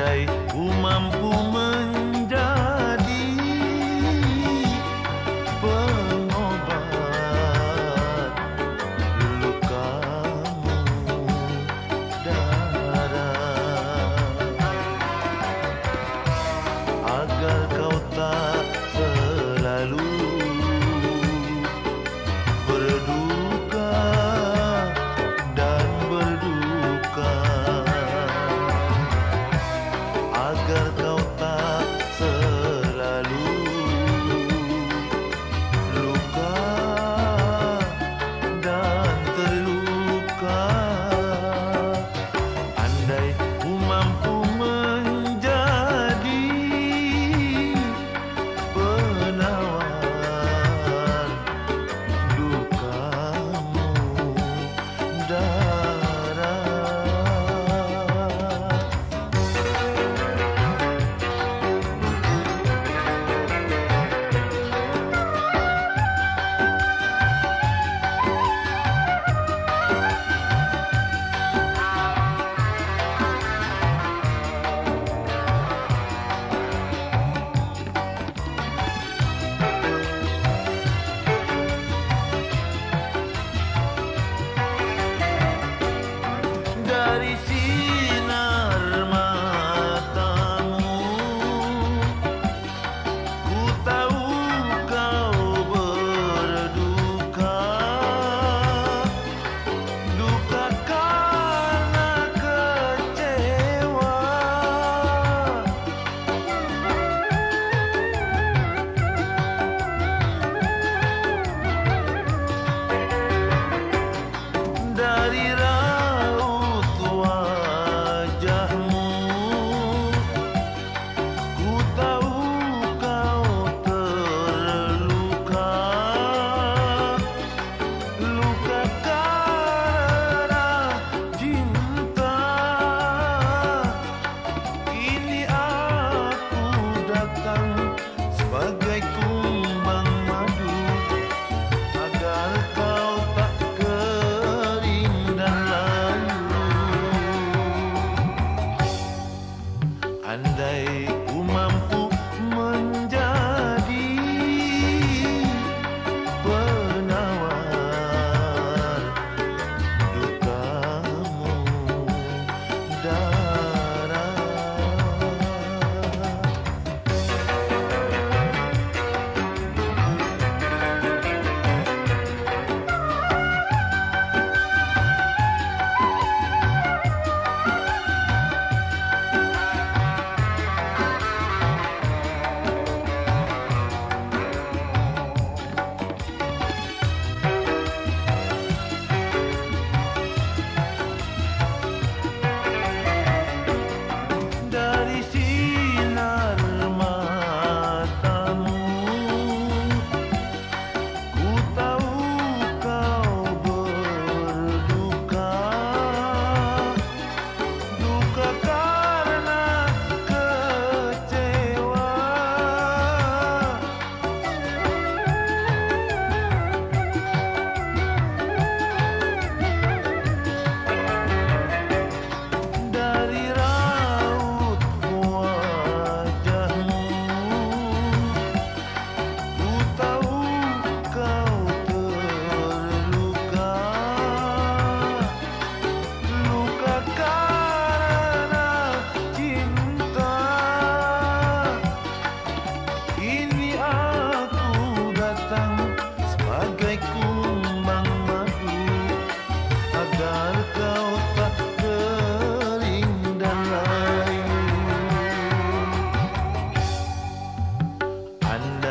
andai ku mampu andai ku mampu andai umam and uh,